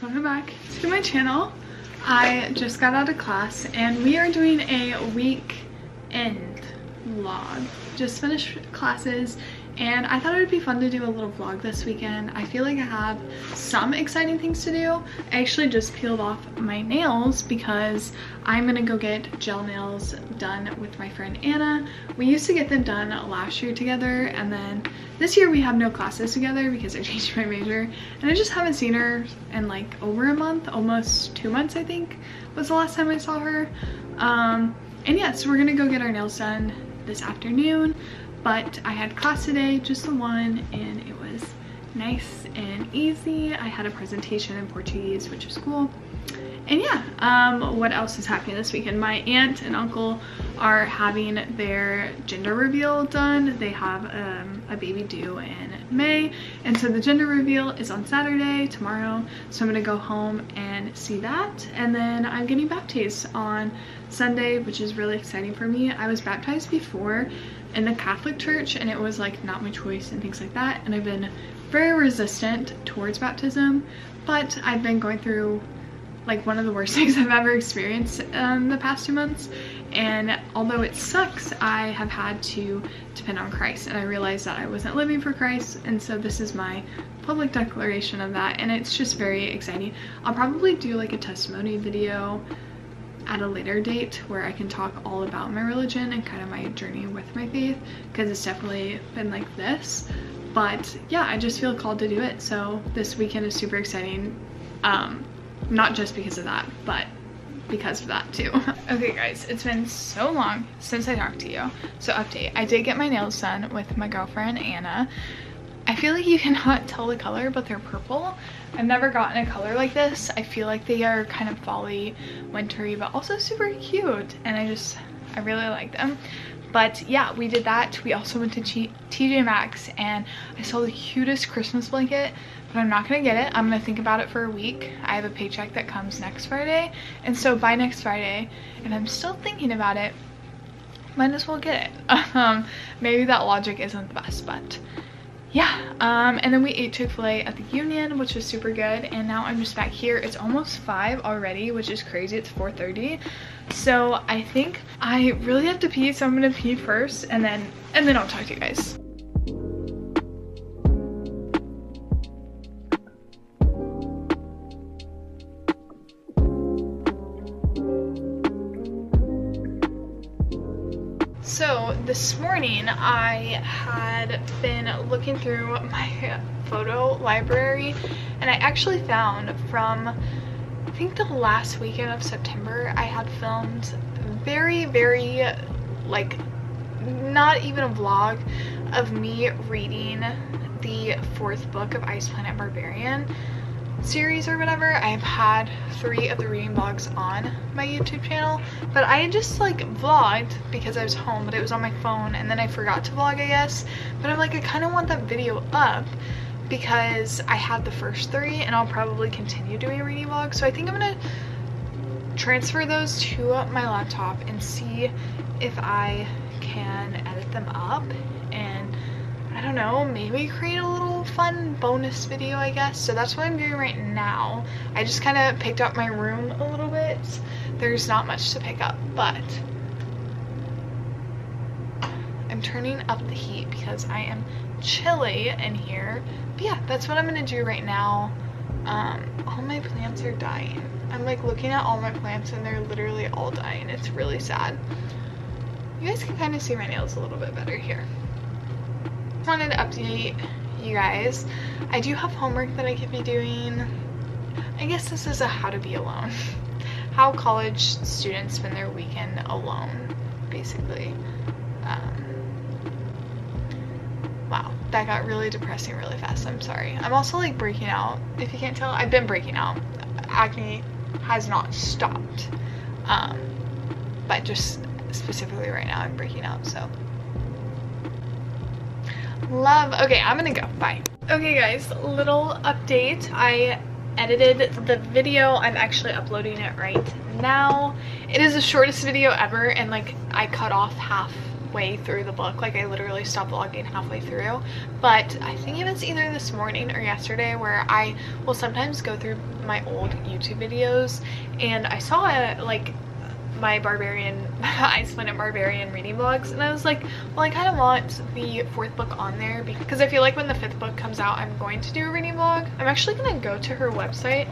welcome back to my channel. I just got out of class and we are doing a weekend vlog. Just finished classes and I thought it would be fun to do a little vlog this weekend. I feel like I have some exciting things to do. I actually just peeled off my nails because I'm gonna go get gel nails done with my friend Anna. We used to get them done last year together and then this year we have no classes together because I changed my major and I just haven't seen her in like over a month, almost two months I think was the last time I saw her. Um, and yeah, so we're gonna go get our nails done this afternoon but I had class today, just the one, and it was nice and easy. I had a presentation in Portuguese, which was cool. And yeah, um, what else is happening this weekend? My aunt and uncle are having their gender reveal done. They have um, a baby due in May. And so the gender reveal is on Saturday, tomorrow. So I'm gonna go home and see that. And then I'm getting baptized on Sunday, which is really exciting for me. I was baptized before in the Catholic church and it was like not my choice and things like that. And I've been very resistant towards baptism, but I've been going through like one of the worst things I've ever experienced um, the past two months. And although it sucks, I have had to depend on Christ. And I realized that I wasn't living for Christ. And so this is my public declaration of that. And it's just very exciting. I'll probably do like a testimony video at a later date where I can talk all about my religion and kind of my journey with my faith because it's definitely been like this. But yeah I just feel called to do it. So this weekend is super exciting. Um not just because of that but because of that too. Okay guys it's been so long since I talked to you. So update. I did get my nails done with my girlfriend Anna I feel like you cannot tell the color, but they're purple. I've never gotten a color like this. I feel like they are kind of folly, wintry, but also super cute. And I just, I really like them. But yeah, we did that. We also went to TJ Maxx and I saw the cutest Christmas blanket, but I'm not gonna get it. I'm gonna think about it for a week. I have a paycheck that comes next Friday. And so by next Friday, and I'm still thinking about it, might as well get it. um, maybe that logic isn't the best, but yeah um and then we ate chick-fil-a at the union which was super good and now i'm just back here. It's almost five already which is crazy. It's 4:30. so i think i really have to pee so i'm gonna pee first and then and then i'll talk to you guys this morning I had been looking through my photo library and I actually found from I think the last weekend of September I had filmed very very like not even a vlog of me reading the fourth book of Ice Planet Barbarian series or whatever. I've had three of the reading vlogs on my YouTube channel, but I just like vlogged because I was home, but it was on my phone and then I forgot to vlog, I guess. But I'm like, I kind of want that video up because I had the first three and I'll probably continue doing reading vlogs. So I think I'm gonna transfer those to my laptop and see if I can edit them up and I don't know, maybe create a little fun bonus video, I guess. So that's what I'm doing right now. I just kind of picked up my room a little bit. There's not much to pick up, but I'm turning up the heat because I am chilly in here. But yeah, that's what I'm gonna do right now. Um, all my plants are dying. I'm like looking at all my plants and they're literally all dying. It's really sad. You guys can kind of see my nails a little bit better here wanted to update you guys. I do have homework that I could be doing. I guess this is a how to be alone. how college students spend their weekend alone, basically. Um, wow, that got really depressing really fast. I'm sorry. I'm also like breaking out. If you can't tell, I've been breaking out. Acne has not stopped. Um, but just specifically right now, I'm breaking out, so love. Okay, I'm gonna go. Bye. Okay guys, little update. I edited the video. I'm actually uploading it right now. It is the shortest video ever and like I cut off half way through the book like I literally stopped vlogging halfway through but I think it was either this morning or yesterday where I will sometimes go through my old YouTube videos and I saw it like my barbarian Ice Planet Barbarian reading vlogs and I was like well I kind of want the fourth book on there because I feel like when the fifth book comes out I'm going to do a reading vlog I'm actually gonna go to her website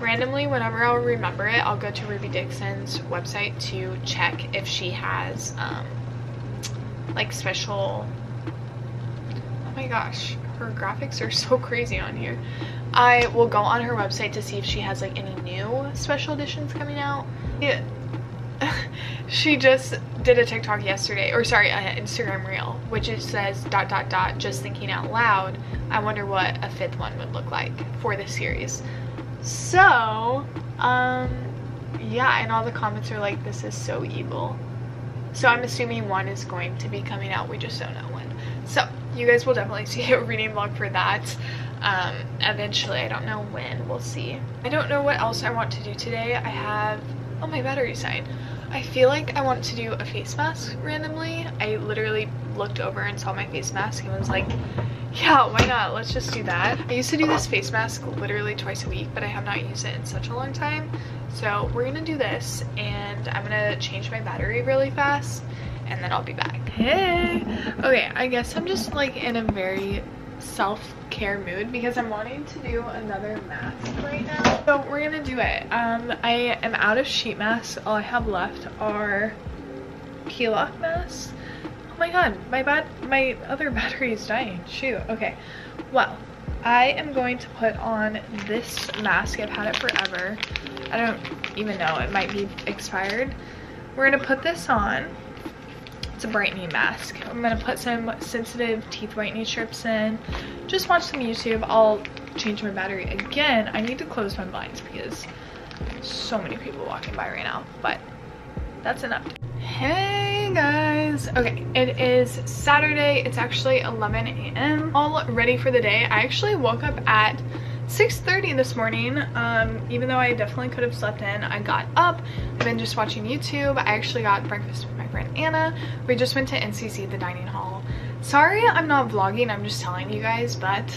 randomly whenever I'll remember it I'll go to Ruby Dixon's website to check if she has um, like special oh my gosh her graphics are so crazy on here. I will go on her website to see if she has like any new special editions coming out. Yeah she just did a TikTok yesterday, or sorry, an Instagram reel, which it says dot dot dot just thinking out loud. I wonder what a fifth one would look like for this series. So, um, yeah, and all the comments are like, this is so evil. So I'm assuming one is going to be coming out, we just don't know when. So, you guys will definitely see a reading vlog for that. Um, eventually, I don't know when, we'll see. I don't know what else I want to do today. I have Oh, my battery sign. I feel like I want to do a face mask randomly. I literally looked over and saw my face mask and was like, yeah, why not? Let's just do that. I used to do this face mask literally twice a week, but I have not used it in such a long time. So we're gonna do this and I'm gonna change my battery really fast and then I'll be back. Hey! Okay, I guess I'm just like in a very self-care mood because I'm wanting to do another mask right now. So we're gonna do it. Um, I am out of sheet masks. All I have left are peel off masks. Oh my god, my bat my other battery is dying. Shoot. Okay. Well, I am going to put on this mask. I've had it forever. I don't even know. It might be expired. We're gonna put this on a brightening mask. I'm gonna put some sensitive teeth whitening strips in. Just watch some YouTube. I'll change my battery again. I need to close my blinds because so many people walking by right now, but that's enough. Hey guys. Okay, it is Saturday. It's actually 11 a.m. All ready for the day. I actually woke up at 6.30 this morning um, even though I definitely could have slept in I got up I've been just watching YouTube I actually got breakfast with my friend Anna we just went to NCC the dining hall. Sorry I'm not vlogging I'm just telling you guys but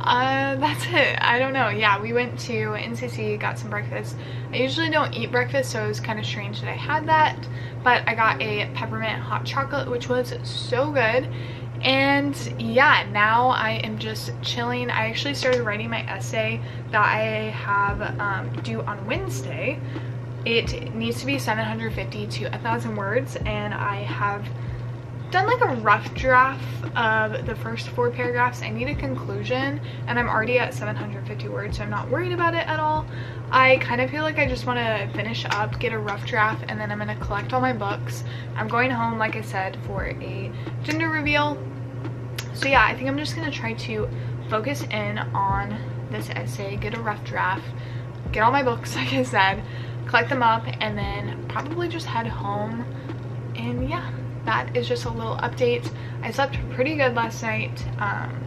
uh, that's it I don't know yeah we went to NCC got some breakfast. I usually don't eat breakfast so it was kind of strange that I had that but I got a peppermint hot chocolate which was so good and yeah now i am just chilling. I actually started writing my essay that i have um, due on wednesday. It needs to be 750 to a thousand words and i have done like a rough draft of the first four paragraphs. I need a conclusion and i'm already at 750 words so i'm not worried about it at all. I kind of feel like i just want to finish up get a rough draft and then i'm going to collect all my books. I'm going home like i said for a gender reveal so yeah, I think I'm just gonna try to focus in on this essay, get a rough draft, get all my books, like I said, collect them up, and then probably just head home. And yeah, that is just a little update. I slept pretty good last night. Um,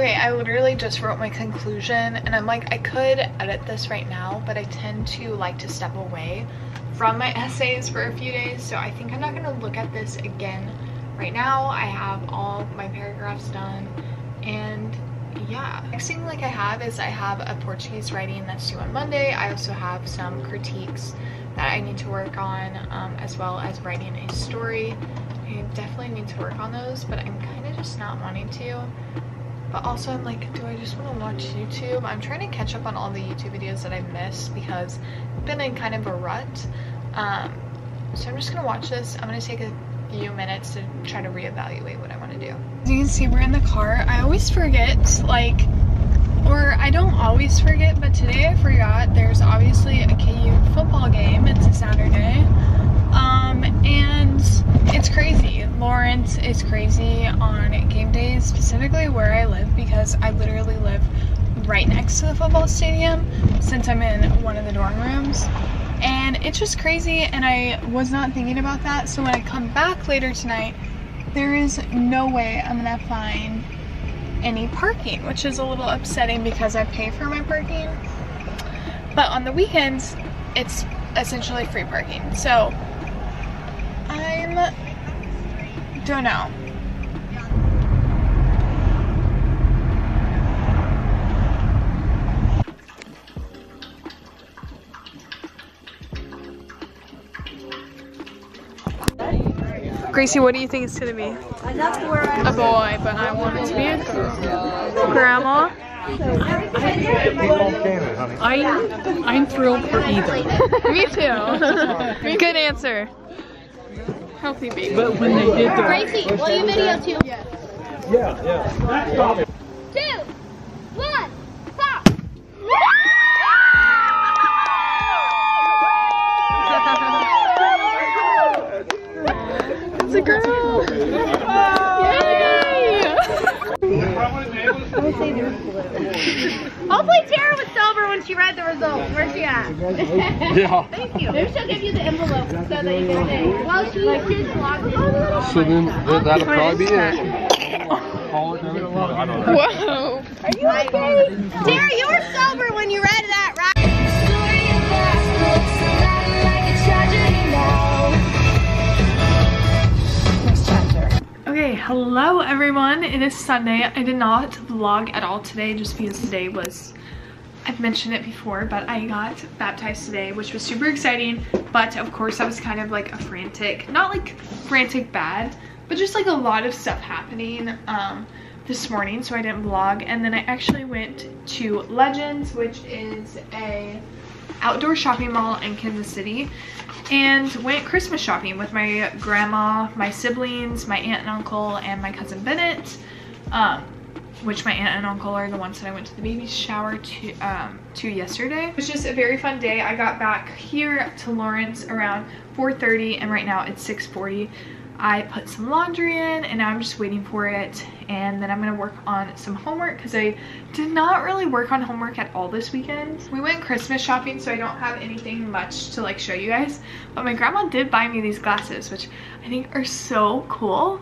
Okay, I literally just wrote my conclusion and I'm like, I could edit this right now, but I tend to like to step away from my essays for a few days. So I think I'm not gonna look at this again right now. I have all my paragraphs done and yeah. Next thing like I have is I have a Portuguese writing that's due on Monday. I also have some critiques that I need to work on um, as well as writing a story. I definitely need to work on those, but I'm kind of just not wanting to but also I'm like do I just want to watch YouTube? I'm trying to catch up on all the YouTube videos that I missed because I've been in kind of a rut. Um, so I'm just gonna watch this. I'm gonna take a few minutes to try to reevaluate what I want to do. As you can see we're in the car. I always forget like or I don't always forget but today I forgot there's obviously a KU football game. It's a Saturday. Um, and it's crazy Lawrence is crazy on game days, specifically where I live, because I literally live right next to the football stadium since I'm in one of the dorm rooms. And it's just crazy, and I was not thinking about that. So when I come back later tonight, there is no way I'm gonna find any parking, which is a little upsetting because I pay for my parking. But on the weekends, it's essentially free parking. So I'm don't know. Gracie, what do you think it's gonna be? A boy, but I want it to be a girl. Grandma? I'm, I'm thrilled for either. Me too. Good answer. Healthy baby. But when they did the Gracie, will you video too? yeah, yeah. Two, one, stop! It's a girl. Yay! Hopefully Tara was sober when she read the results. Where's she at? Yeah. Thank you. Maybe she'll give you the envelope so that you can say. Well, she like she's logged So then that- that'll probably be it. I don't know. Whoa. Are you okay? Tara, you were sober when you read that, right? Okay, hello everyone. It is Sunday. I did not vlog at all today just because today was, I've mentioned it before, but I got baptized today, which was super exciting. But of course I was kind of like a frantic, not like frantic bad, but just like a lot of stuff happening um, this morning. So I didn't vlog. And then I actually went to Legends, which is a outdoor shopping mall in Kansas City and went Christmas shopping with my grandma, my siblings, my aunt and uncle, and my cousin Bennett. Um, which my aunt and uncle are the ones that I went to the baby shower to um, to yesterday. It was just a very fun day. I got back here to Lawrence around 4.30 and right now it's 6.40. I put some laundry in and I'm just waiting for it and then I'm gonna work on some homework because I did not really work on homework at all this weekend. We went Christmas shopping so I don't have anything much to like show you guys but my grandma did buy me these glasses which I think are so cool.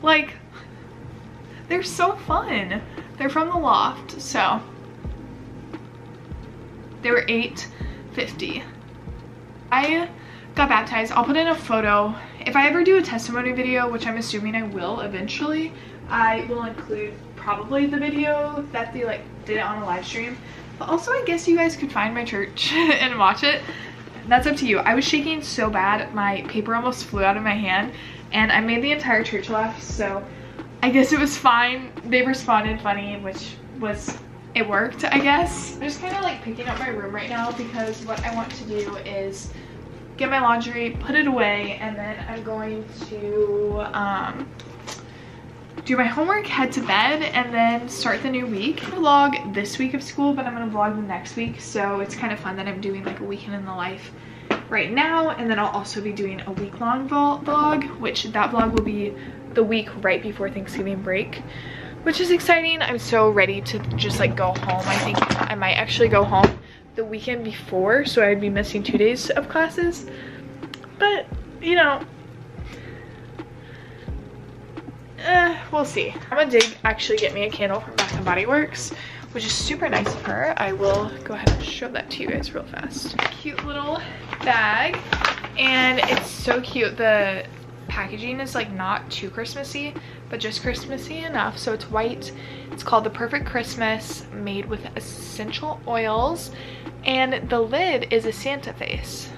Like they're so fun. They're from the loft so they were 8.50. I got baptized. I'll put in a photo. If I ever do a testimony video, which I'm assuming I will eventually, I will include probably the video that they like did it on a live stream. But also I guess you guys could find my church and watch it. That's up to you. I was shaking so bad, my paper almost flew out of my hand and I made the entire church laugh, so I guess it was fine. They responded funny, which was, it worked, I guess. I'm just kind of like picking up my room right now because what I want to do is get my laundry, put it away, and then I'm going to um, do my homework, head to bed, and then start the new week. Vlog this week of school, but I'm gonna vlog the next week, so it's kind of fun that I'm doing like a weekend in the life right now, and then I'll also be doing a week-long vlog, which that vlog will be the week right before Thanksgiving break, which is exciting. I'm so ready to just like go home. I think I might actually go home the weekend before, so I'd be missing two days of classes. But, you know, uh, we'll see. Grandma did actually get me a candle from Bath and Body Works, which is super nice of her. I will go ahead and show that to you guys real fast. Cute little bag, and it's so cute. The packaging is like not too Christmassy, but just Christmassy enough. So it's white. It's called The Perfect Christmas, made with essential oils. And the lid is a Santa face,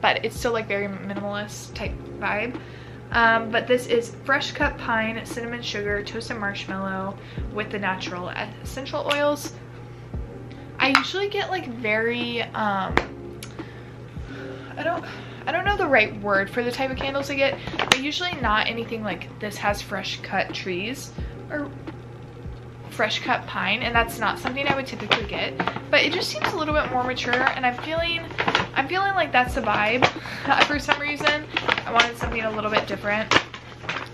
but it's still like very minimalist type vibe. Um, but this is fresh cut pine, cinnamon sugar, toasted marshmallow with the natural essential oils. I usually get like very, um, I don't, I don't know the right word for the type of candles I get, but usually not anything like this has fresh cut trees or fresh cut pine and that's not something I would typically get. But it just seems a little bit more mature and I'm feeling I'm feeling like that's the vibe. For some reason I wanted something a little bit different.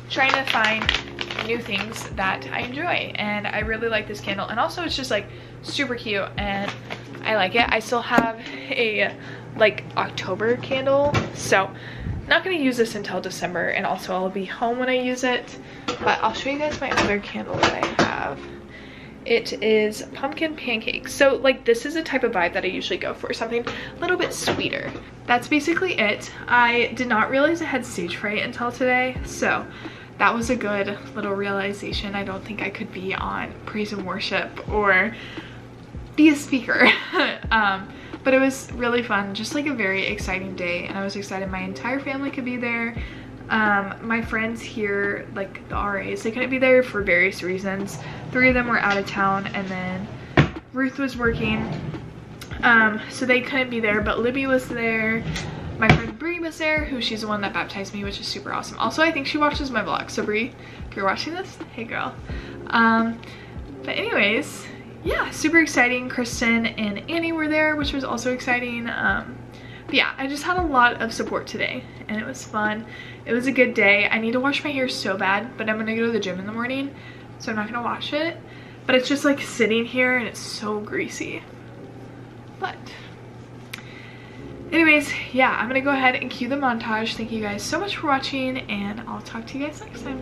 Trying to find new things that I enjoy and I really like this candle. And also it's just like super cute and I like it. I still have a like October candle so not gonna use this until December and also I'll be home when I use it but I'll show you guys my other candle that I have. It is pumpkin pancakes. So like this is a type of vibe that I usually go for, something a little bit sweeter. That's basically it. I did not realize I had stage fright until today. So that was a good little realization. I don't think I could be on praise and worship or be a speaker. um, but it was really fun, just like a very exciting day. And I was excited my entire family could be there. Um, my friends here like the RAs they couldn't be there for various reasons. Three of them were out of town and then Ruth was working. Um, so they couldn't be there but Libby was there. My friend Brie was there who she's the one that baptized me which is super awesome. Also I think she watches my vlog. So Brie if you're watching this hey girl. Um, but anyways yeah super exciting Kristen and Annie were there which was also exciting um, but yeah, I just had a lot of support today and it was fun. It was a good day. I need to wash my hair so bad, but I'm gonna go to the gym in the morning, so I'm not gonna wash it. But it's just like sitting here and it's so greasy. But anyways, yeah, I'm gonna go ahead and cue the montage. Thank you guys so much for watching and I'll talk to you guys next time.